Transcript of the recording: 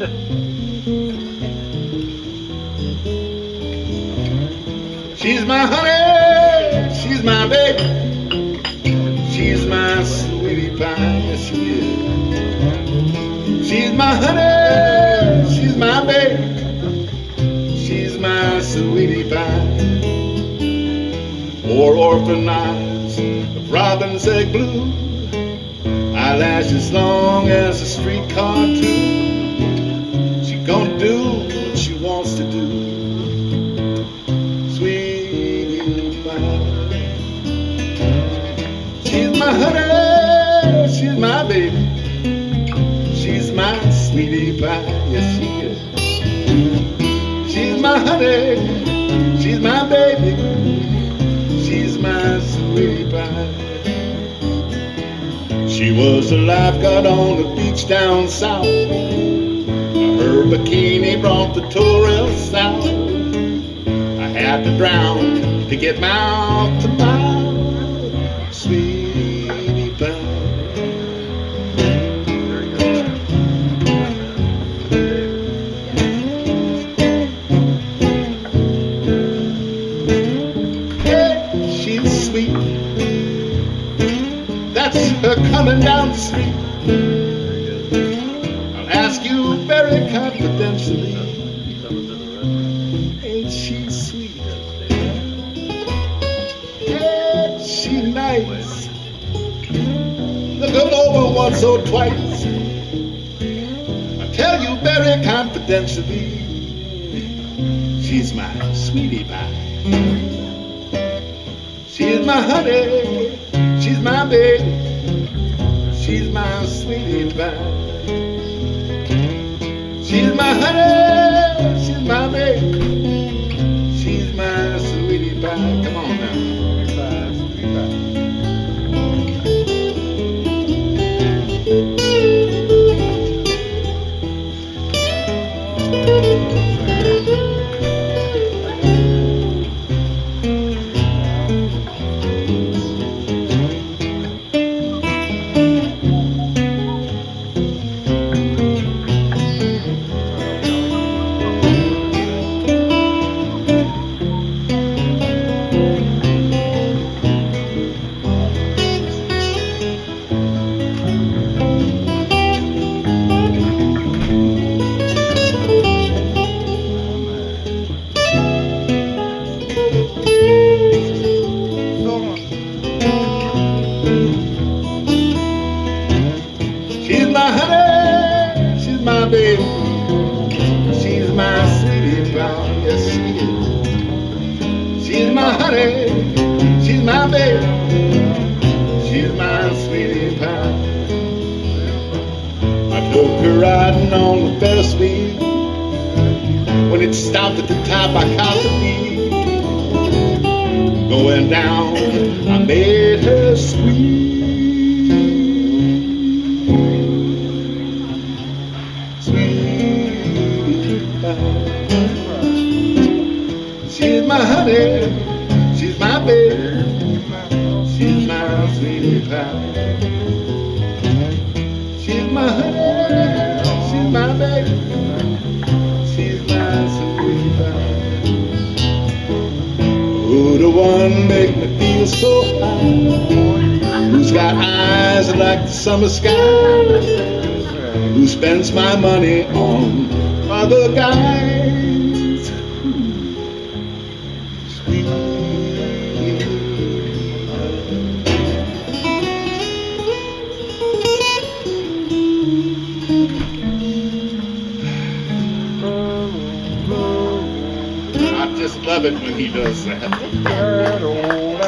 She's my honey, she's my baby, she's my sweetie pie, yes she is. She's my honey, she's my baby, she's my sweetie pie. More orphan eyes of robin's egg blue, eyelashes long as a streetcar too. My honey, she's my baby. She's my sweetie pie, yes she is. She's my honey, she's my baby. She's my sweetie pie. She was a lifeguard on the beach down south. Her bikini brought the tourists out. I had to drown to get mouth to mouth. Very confidentially. Ain't she sweet? Ain't she nice? Look over once or twice. I tell you very confidentially. She's my sweetie pie. She's my honey, she's my baby, she's my sweetie pie. She's baby, she's my sweetie pie, yes she is. She's my honey, she's my baby, she's my sweetie pie. I took her riding on the Ferris wheel. When it stopped at the top, I caught the beat. Going down, I made her squeal. My honey, she's my baby, she's my sweetie pie. She's my honey, she's my baby, she's my sweetie pie. Who the one make me feel so high? Who's got eyes like the summer sky? Who spends my money on other guys? Love it when he does that.